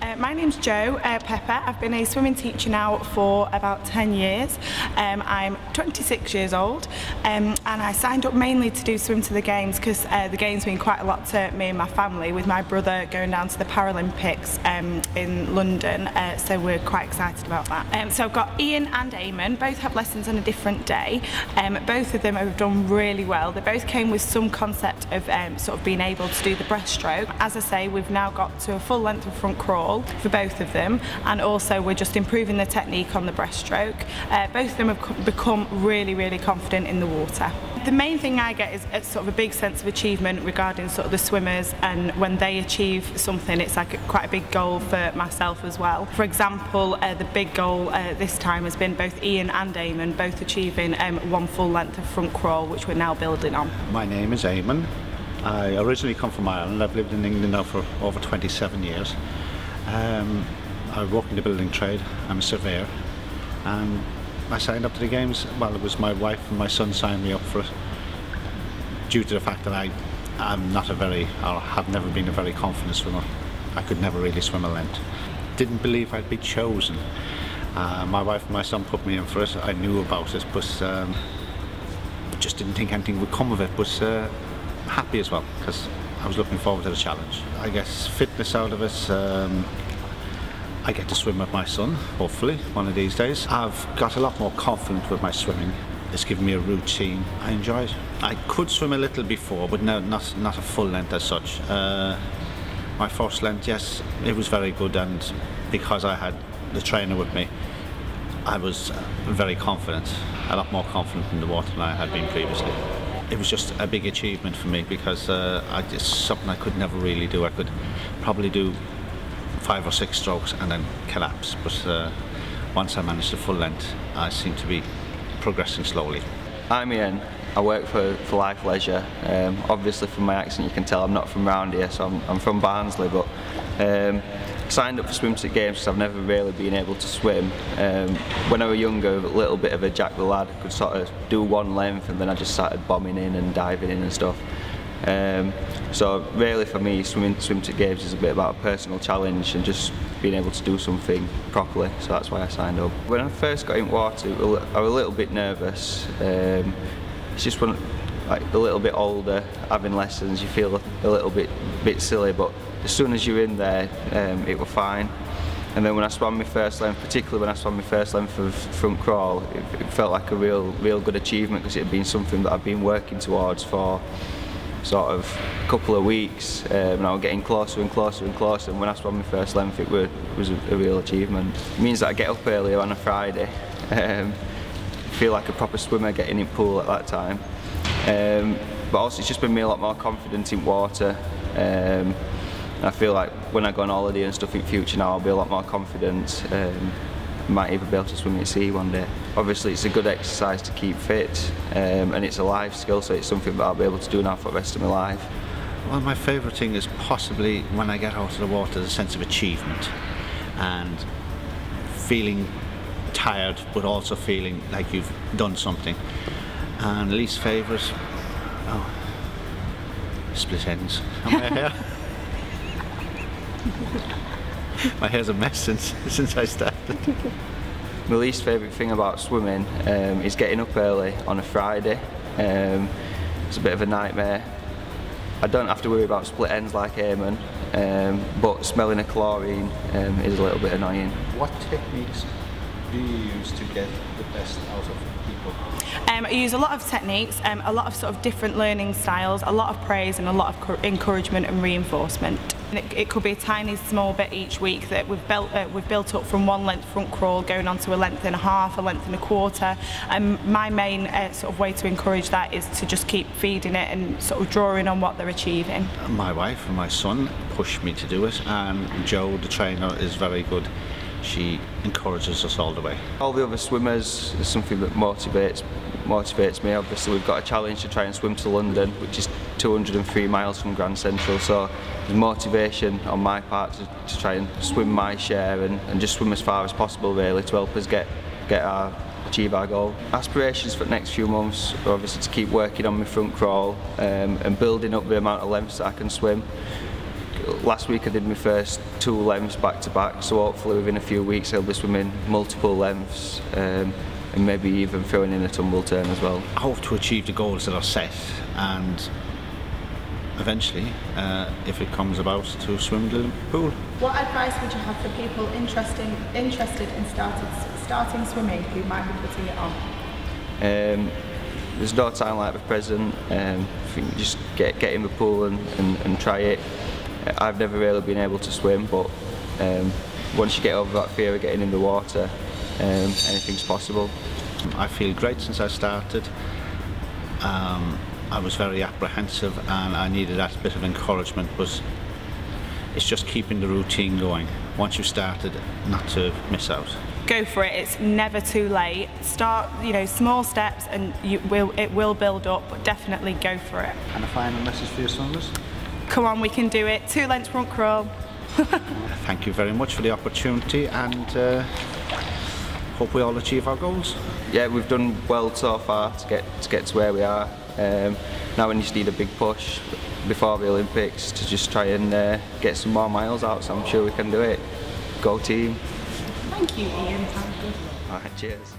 Uh, my name's Jo uh, Pepper. I've been a swimming teacher now for about 10 years. Um, I'm 26 years old um, and I signed up mainly to do swim to the games because uh, the games mean quite a lot to me and my family with my brother going down to the Paralympics um, in London uh, so we're quite excited about that. Um, so I've got Ian and Eamon, both have lessons on a different day. Um, both of them have done really well. They both came with some concept of um, sort of being able to do the breaststroke. As I say, we've now got to a full length of front crawl for both of them and also we're just improving the technique on the breaststroke. Uh, both of them have become really really confident in the water. The main thing I get is a sort of a big sense of achievement regarding sort of the swimmers and when they achieve something it's like a, quite a big goal for myself as well. For example uh, the big goal uh, this time has been both Ian and Eamon both achieving um, one full length of front crawl which we're now building on. My name is Eamon. I originally come from Ireland. I've lived in England now for over 27 years. Um, I work in the building trade. I'm a surveyor. And I signed up to the games. Well, it was my wife and my son signed me up for it due to the fact that I am not a very, or have never been a very confident swimmer. I could never really swim a length. Didn't believe I'd be chosen. Uh, my wife and my son put me in for it. I knew about it, but um, just didn't think anything would come of it. But uh, happy as well because I was looking forward to the challenge. I guess fitness out of it, um, I get to swim with my son, hopefully, one of these days. I've got a lot more confidence with my swimming. It's given me a routine. I enjoy it. I could swim a little before, but no, not, not a full length as such. Uh, my first length, yes, it was very good, and because I had the trainer with me, I was very confident, a lot more confident in the water than I had been previously it was just a big achievement for me because uh, I, it's something I could never really do. I could probably do five or six strokes and then collapse, but uh, once I managed the full length, I seem to be progressing slowly. I'm Ian. I work for, for Life Leisure. Um, obviously from my accent you can tell I'm not from around here, so I'm, I'm from Barnsley, but um, signed up for swim to games because I've never really been able to swim. Um, when I was younger, a little bit of a jack the lad, could sort of do one length and then I just started bombing in and diving in and stuff. Um, so really for me, swimming swim to games is a bit about a personal challenge and just being able to do something properly. So that's why I signed up. When I first got in water, I was a little bit nervous. Um, it's just when like a little bit older, having lessons, you feel a little bit bit silly, but as soon as you're in there, um, it was fine. And then when I swam my first length, particularly when I swam my first length of front crawl, it, it felt like a real, real good achievement because it had been something that I've been working towards for sort of a couple of weeks um, and I was getting closer and closer and closer and when I swam my first length it was, was a, a, real achievement. It means that I get up earlier on a Friday, um, feel like a proper swimmer getting in pool at that time. Um, but also it's just made me a lot more confident in water. Um, I feel like when I go on holiday and stuff in future now, I'll be a lot more confident. Um, might even be able to swim at sea one day. Obviously it's a good exercise to keep fit um, and it's a life skill so it's something that I'll be able to do now for the rest of my life. Well my favourite thing is possibly when I get out of the water the sense of achievement and feeling tired but also feeling like you've done something. And least favourite, oh, split ends my hair. My hair's a mess since since I started. My least favourite thing about swimming um, is getting up early on a Friday. Um, it's a bit of a nightmare. I don't have to worry about split ends like Eamon, um, but smelling of chlorine um, is a little bit annoying. What techniques do you use to get the best out of people? Um, I use a lot of techniques, um, a lot of sort of different learning styles, a lot of praise and a lot of encouragement and reinforcement. It, it, could be a tiny small bit each week that we've built uh, we've built up from one length front crawl going on to a length and a half, a length and a quarter. And my main uh, sort of way to encourage that is to just keep feeding it and sort of drawing on what they're achieving. My wife and my son pushed me to do it and Jo the trainer, is very good. She encourages us all the way. All the other swimmers is something that motivates motivates me. Obviously we've got a challenge to try and swim to London, which is 203 miles from Grand Central, so there's motivation on my part to, to try and swim my share and, and just swim as far as possible really to help us get, get our achieve our goal. Aspirations for the next few months are obviously to keep working on my front crawl um, and building up the amount of lengths that I can swim last week I did my first two lengths back to back, so hopefully within a few weeks I'll be swimming multiple lengths um, and maybe even throwing in a tumble turn as well. I hope to achieve the goals that are set and eventually, uh, if it comes about, to swim the Olympic pool. What advice would you have for people interesting, interested in started, starting swimming who might be putting it on? Um, there's no time like the present. Um, I think just get get in the pool and, and, and try it. I've never really been able to swim, but um, once you get over that fear of getting in the water, um, anything's possible. I feel great since I started. Um, I was very apprehensive and I needed that bit of encouragement but it's just keeping the routine going. Once you've started not to miss out. Go for it. It's never too late. Start you know small steps and you will it will build up but definitely go for it. And a final message for your swimmers come on we can do it two lengths front crawl thank you very much for the opportunity and uh, hope we all achieve our goals yeah we've done well so far to get to get to where we are um, now we just need a big push before the Olympics to just try and uh, get some more miles out, so I'm sure we can do it. Go team. Thank you, Ian. Alright, cheers.